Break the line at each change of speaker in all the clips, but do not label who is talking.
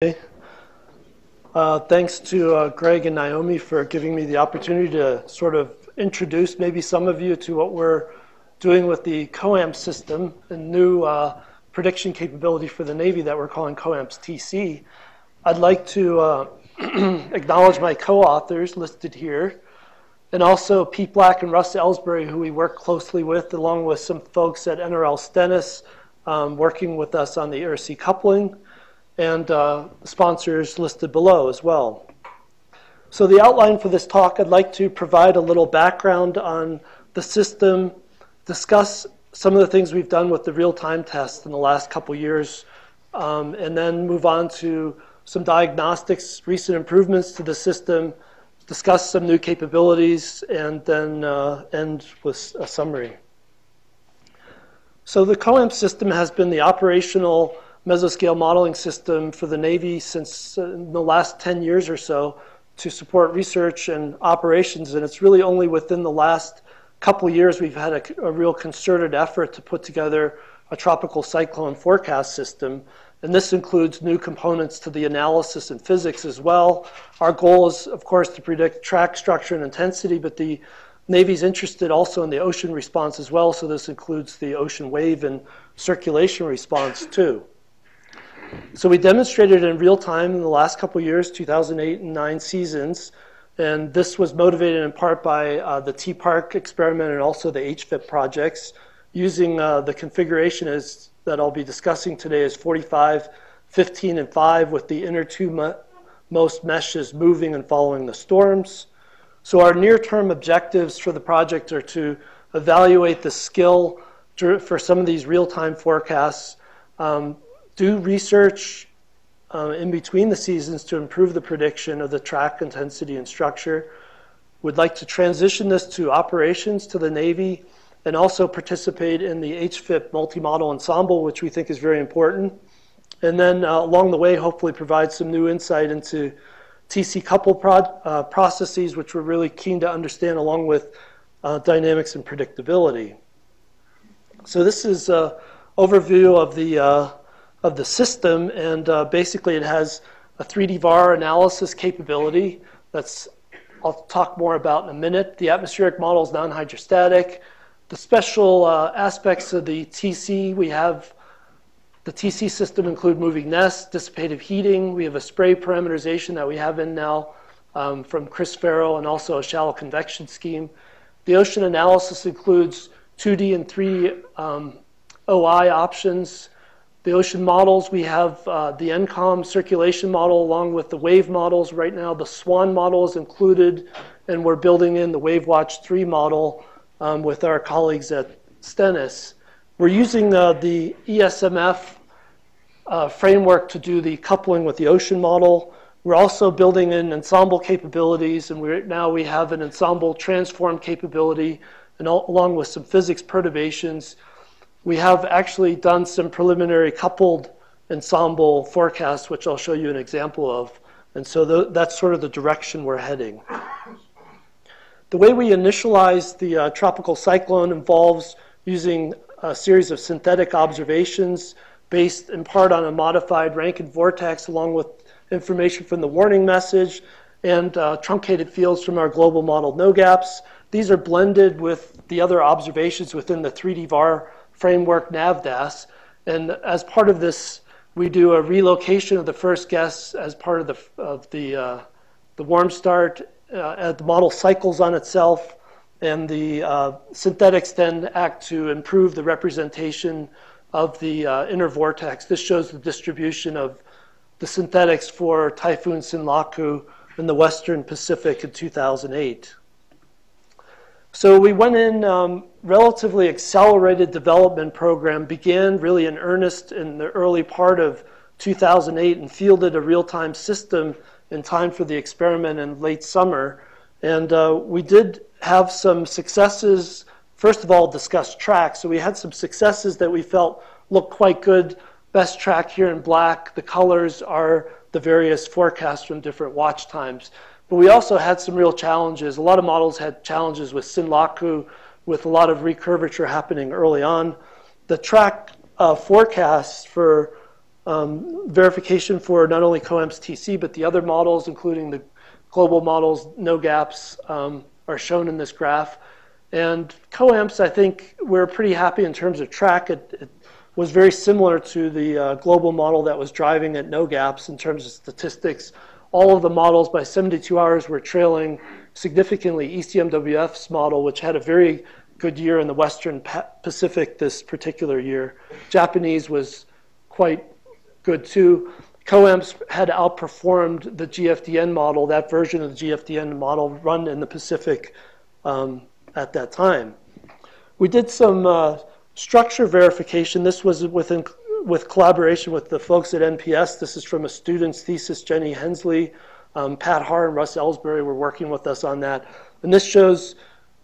Uh, thanks to uh, Greg and Naomi for giving me the opportunity to sort of introduce maybe some of you to what we're doing with the COAMPS system, a new uh, prediction capability for the Navy that we're calling COAMPS TC. I'd like to uh, acknowledge my co-authors listed here, and also Pete Black and Russ Elsberry, who we work closely with, along with some folks at NRL Stennis, um, working with us on the air-sea coupling and uh, sponsors listed below as well. So the outline for this talk, I'd like to provide a little background on the system, discuss some of the things we've done with the real-time tests in the last couple years, um, and then move on to some diagnostics, recent improvements to the system, discuss some new capabilities, and then uh, end with a summary. So the COAMPS system has been the operational mesoscale modeling system for the Navy since uh, the last 10 years or so to support research and operations. And it's really only within the last couple years we've had a, a, real concerted effort to put together a tropical cyclone forecast system. And this includes new components to the analysis and physics as well. Our goal is, of course, to predict track structure and intensity, but the Navy's interested also in the ocean response as well, so this includes the ocean wave and circulation response too. So we demonstrated in real time in the last couple years, 2008 and 9 seasons, and this was motivated in part by uh, the TPARC experiment and also the HFIP projects, using uh, the configuration as, that I'll be discussing today as 45, 15, and 5 with the inner two mo most meshes moving and following the storms. So our near-term objectives for the project are to evaluate the skill for some of these real-time forecasts, um, do research uh, in between the seasons to improve the prediction of the track intensity and structure. Would like to transition this to operations to the Navy and also participate in the HFIP multi-model ensemble, which we think is very important. And then uh, along the way, hopefully provide some new insight into TC couple prod, uh, processes, which we're really keen to understand along with uh, dynamics and predictability. So this is an overview of the uh, of the system, and uh, basically it has a 3D VAR analysis capability that's I'll talk more about in a minute. The atmospheric model is non-hydrostatic. The special uh, aspects of the TC, we have the TC system include moving nests, dissipative heating. We have a spray parameterization that we have in now um, from Chris Fairall and also a shallow convection scheme. The ocean analysis includes 2D and 3D um, OI options. The ocean models, we have uh, the NCOM circulation model along with the wave models. Right now, the SWAN model is included, and we're building in the WaveWatch 3 model um, with our colleagues at Stennis. We're using uh, the ESMF uh, framework to do the coupling with the ocean model. We're also building in ensemble capabilities, and now we have an ensemble transform capability, and all, along with some physics perturbations we have actually done some preliminary coupled ensemble forecasts, which I'll show you an example of. And so the, that's sort of the direction we're heading. The way we initialize the uh, tropical cyclone involves using a series of synthetic observations based in part on a modified Rankine vortex along with information from the warning message and uh, truncated fields from our global model NOGAPS. These are blended with the other observations within the 3D VAR framework NAVDAS. And as part of this, we do a relocation of the first guess as part of the, of the, uh, the warm start. Uh, the model cycles on itself, and the uh, synthetics then act to improve the representation of the uh, inner vortex. This shows the distribution of the synthetics for Typhoon Sinlaku in the Western Pacific in 2008. So we went in um, relatively accelerated development program, began really in earnest in the early part of 2008 and fielded a real-time system in time for the experiment in late summer. And uh, we did have some successes. First of all, discuss track. So we had some successes that we felt looked quite good. Best track here in black. The colors are the various forecasts from different watch times. But we also had some real challenges. A lot of models had challenges with Sinlaku, with a lot of recurvature happening early on. The track uh, forecasts for um, verification for not only COAMPS TC, but the other models, including the global models, NOGAPS, um, are shown in this graph. And COAMPS, I think we're pretty happy in terms of track. It, it was very similar to the uh, global model that was driving at NOGAPS in terms of statistics. All of the models by 72 hours were trailing significantly ECMWF's model, which had a very good year in the Western Pacific this particular year. Japanese was quite good too. COAMPS had outperformed the GFDN model, that version of the GFDN model run in the Pacific um, at that time. We did some uh, structure verification. This was within, with collaboration with the folks at NPS. This is from a student's thesis, Jenny Hensley. Um, Pat Harr and Russ Elsberry were working with us on that. And this shows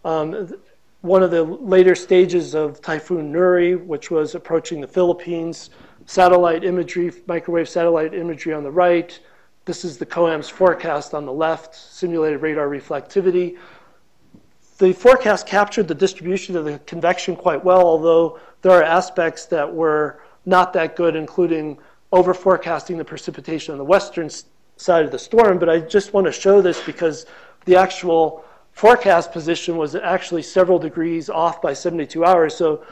um, one of the later stages of Typhoon Nuri, which was approaching the Philippines. Satellite imagery, microwave satellite imagery on the right. This is the COAMPS forecast on the left, simulated radar reflectivity the forecast captured the distribution of the convection quite well, although there are aspects that were not that good, including over forecasting the precipitation on the western side of the storm. But I just want to show this because the actual forecast position was actually several degrees off by 72 hours. So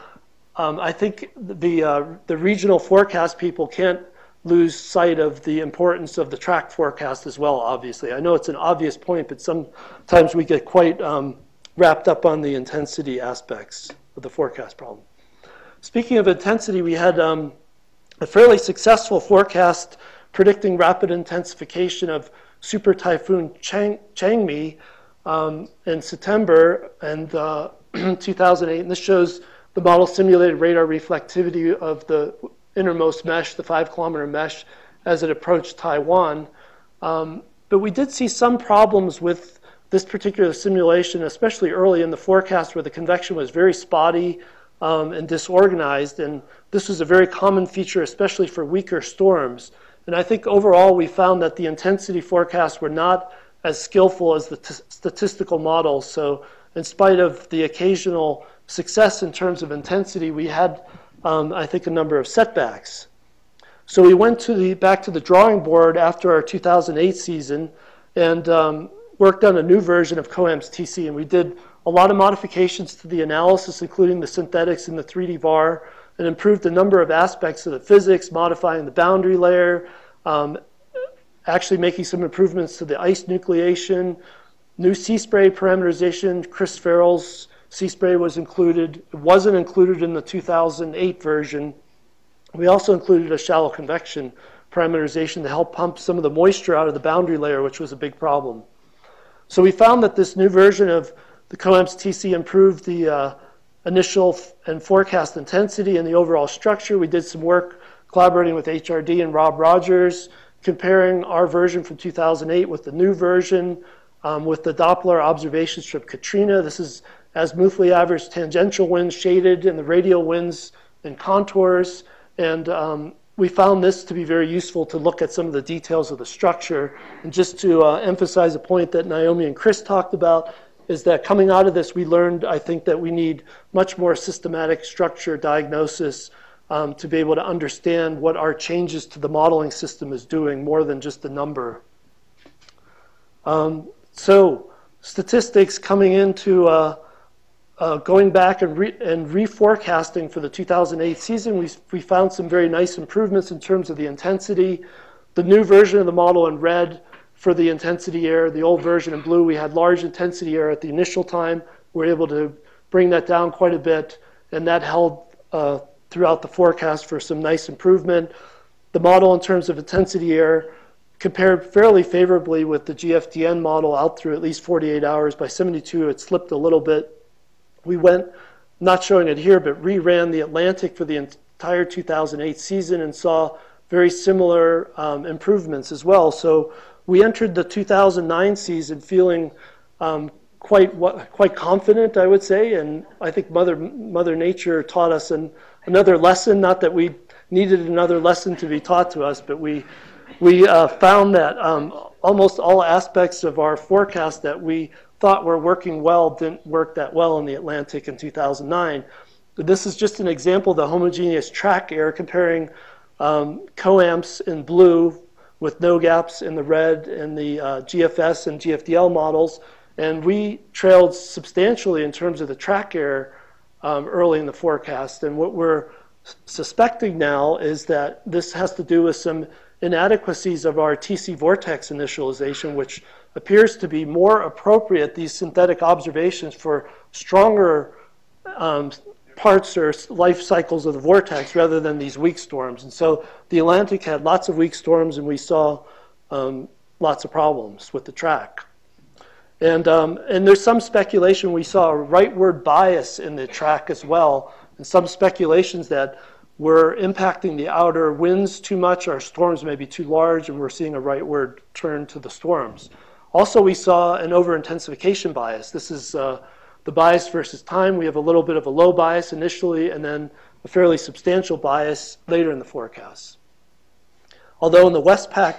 um, I think the, uh, the regional forecast people can't lose sight of the importance of the track forecast as well, obviously. I know it's an obvious point, but sometimes we get quite um, wrapped up on the intensity aspects of the forecast problem. Speaking of intensity, we had um, a fairly successful forecast predicting rapid intensification of super typhoon Chang- Jangmi um, in September and uh, 2008. And this shows the model simulated radar reflectivity of the innermost mesh, the five kilometer mesh, as it approached Taiwan. Um, but we did see some problems with this particular simulation, especially early in the forecast where the convection was very spotty um, and disorganized. And this was a very common feature, especially for weaker storms. And I think overall we found that the intensity forecasts were not as skillful as the statistical models. So in spite of the occasional success in terms of intensity, we had, um, I think, a number of setbacks. So we went to the, back to the drawing board after our 2008 season, and um, worked on a new version of COAMPS TC, and we did a lot of modifications to the analysis, including the synthetics and the 3D VAR, and improved a number of aspects of the physics, modifying the boundary layer, um, actually making some improvements to the ice nucleation, new sea spray parameterization. Chris Fairall's sea spray was included. It wasn't included in the 2008 version. We also included a shallow convection parameterization to help pump some of the moisture out of the boundary layer, which was a big problem. So we found that this new version of the COAMPS TC improved the uh, initial and forecast intensity and the overall structure. We did some work collaborating with HRD and Rob Rogers, comparing our version from 2008 with the new version um, with the Doppler observation strip Katrina. This is azimuthally average tangential winds shaded and the radial winds and contours. And um, we found this to be very useful to look at some of the details of the structure. And just to uh, emphasize a point that Naomi and Chris talked about, is that coming out of this, we learned, I think, that we need much more systematic structure diagnosis um, to be able to understand what our changes to the modeling system is doing more than just a number. Um, so, statistics coming into uh, uh, going back and, re- and reforecasting for the 2008 season, we, we found some very nice improvements in terms of the intensity. The new version of the model in red for the intensity error, the old version in blue, we had large intensity error at the initial time. We were able to bring that down quite a bit, and that held uh, throughout the forecast for some nice improvement. The model in terms of intensity error compared fairly favorably with the GFDN model out through at least 48 hours. By 72, it slipped a little bit we went, not showing it here, but reran the Atlantic for the entire 2008 season and saw very similar um, improvements as well. So we entered the 2009 season feeling um, quite quite confident, I would say, and I think Mother Mother Nature taught us an, another lesson. Not that we needed another lesson to be taught to us, but we we uh, found that um, almost all aspects of our forecast that we thought were working well didn't work that well in the Atlantic in 2009. But this is just an example of the homogeneous track error comparing um, COAMPS in blue with NOGAPS in the red in the uh, GFS and GFDL models. And we trailed substantially in terms of the track error um, early in the forecast. And what we're suspecting now is that this has to do with some inadequacies of our TC vortex initialization, which appears to be more appropriate, these synthetic observations, for stronger um, parts or life cycles of the vortex rather than these weak storms. And so the Atlantic had lots of weak storms, and we saw um, lots of problems with the track. And, um, and there's some speculation we saw a rightward bias in the track as well, and some speculations that we're impacting the outer winds too much, our storms may be too large, and we're seeing a rightward turn to the storms. Also, we saw an over-intensification bias. This is uh, the bias versus time. We have a little bit of a low bias initially, and then a fairly substantial bias later in the forecast. Although in the Westpac,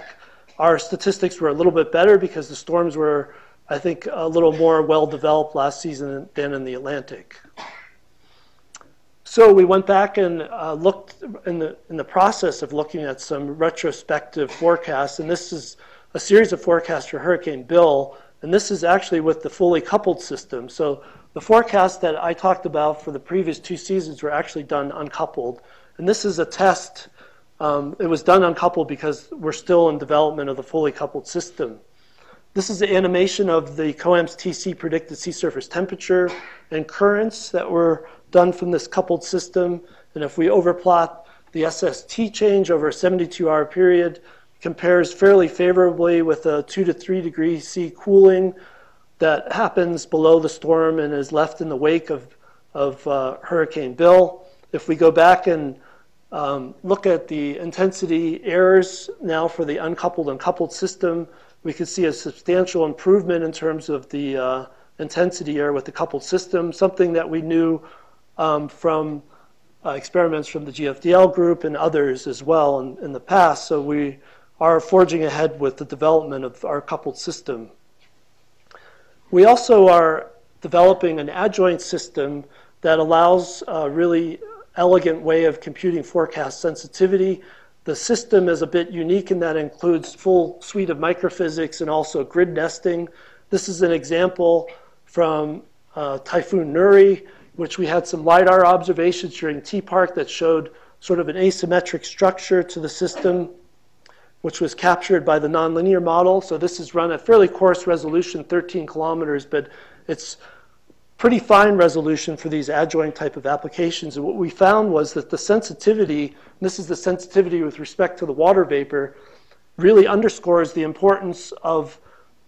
our statistics were a little bit better because the storms were, I think, a little more well developed last season than in the Atlantic. So we went back and uh, looked in the, in the process of looking at some retrospective forecasts, and this is a series of forecasts for Hurricane Bill, and this is actually with the fully coupled system. So the forecasts that I talked about for the previous two seasons were actually done uncoupled, and this is a test. Um, it was done uncoupled because we're still in development of the fully coupled system. This is the animation of the COAMPS TC predicted sea surface temperature and currents that were done from this coupled system. And if we overplot the SST change over a 72 hour period, compares fairly favorably with a 2 to 3 degree C cooling that happens below the storm and is left in the wake of, of uh, Hurricane Bill. If we go back and um, look at the intensity errors now for the uncoupled and coupled system, we can see a substantial improvement in terms of the uh, intensity error with the coupled system, something that we knew um, from uh, experiments from the GFDL group and others as well in, in the past. So we are forging ahead with the development of our coupled system. We also are developing an adjoint system that allows a really elegant way of computing forecast sensitivity. The system is a bit unique in that it includes full suite of microphysics and also grid nesting. This is an example from uh, Typhoon Nuri, which we had some LIDAR observations during T-PARC that showed sort of an asymmetric structure to the system, which was captured by the nonlinear model. So this is run at fairly coarse resolution, 13 kilometers, but it's pretty fine resolution for these adjoint type of applications. And what we found was that the sensitivity, this is the sensitivity with respect to the water vapor, really underscores the importance of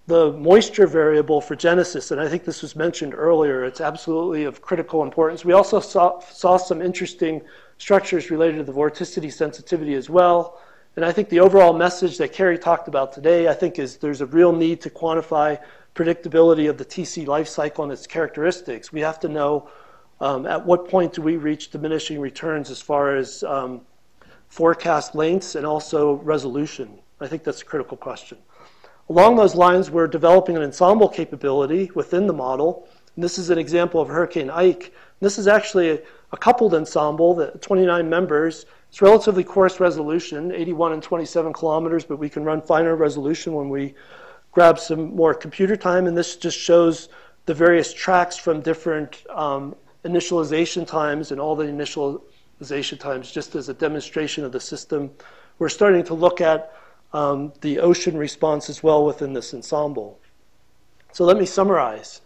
the moisture variable for Genesis, and I think this was mentioned earlier, it's absolutely of critical importance. We also saw, saw some interesting structures related to the vorticity sensitivity as well. And I think the overall message that Carrie talked about today, I think, is there's a real need to quantify predictability of the TC life cycle and its characteristics. We have to know um, at what point do we reach diminishing returns as far as um, forecast lengths and also resolution. I think that's a critical question. Along those lines, we're developing an ensemble capability within the model. And this is an example of Hurricane Ike. This is actually a, a coupled ensemble, that 29 members. It's relatively coarse resolution, 81 and 27 kilometers, but we can run finer resolution when we grab some more computer time. And this just shows the various tracks from different um, initialization times and all the initialization times just as a demonstration of the system. We're starting to look at um, the ocean response as well within this ensemble. So let me summarize.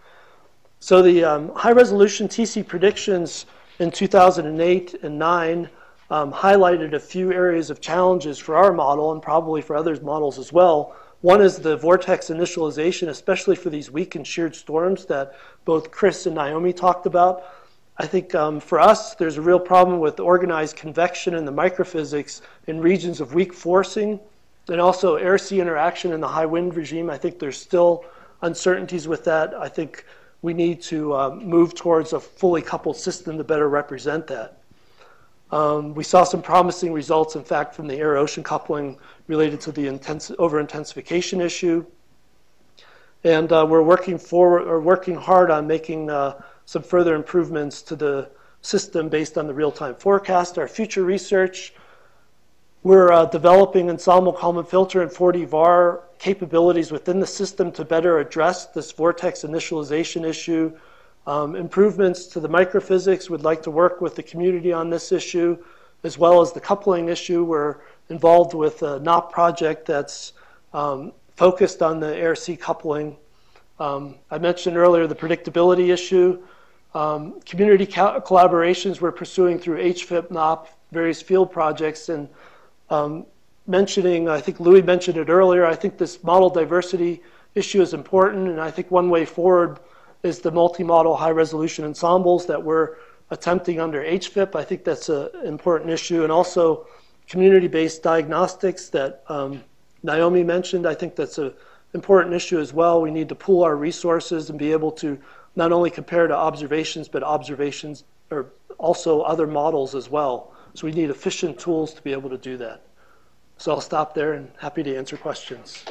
So the um, high resolution TC predictions in 2008 and 9 um, highlighted a few areas of challenges for our model and probably for others' models as well. One is the vortex initialization, especially for these weak and sheared storms that both Chris and Naomi talked about. I think um, for us, there's a real problem with organized convection in the microphysics in regions of weak forcing and also air-sea interaction in the high wind regime. I think there's still uncertainties with that. I think we need to uh, move towards a fully coupled system to better represent that. Um, we saw some promising results, in fact, from the air-ocean coupling related to the over-intensification issue. And uh, we're working forward or working hard on making uh, some further improvements to the system based on the real-time forecast. Our future research We're uh, developing ensemble Kalman filter and 4D VAR capabilities within the system to better address this vortex initialization issue. Um, improvements to the microphysics, We'd like to work with the community on this issue, as well as the coupling issue. We're involved with a NOPP project that's um, focused on the air-sea coupling. Um, I mentioned earlier the predictability issue. Um, community collaborations we're pursuing through HFIP, NOPP, various field projects, and um, mentioning, I think Louis mentioned it earlier, I think this model diversity issue is important, and I think one way forward is the multi-model high-resolution ensembles that we're attempting under HFIP. I think that's an important issue, and also community-based diagnostics that um, Naomi mentioned. I think that's an important issue as well. We need to pool our resources and be able to not only compare to observations, but observations or also other models as well. So we need efficient tools to be able to do that. So I'll stop there and happy to answer questions.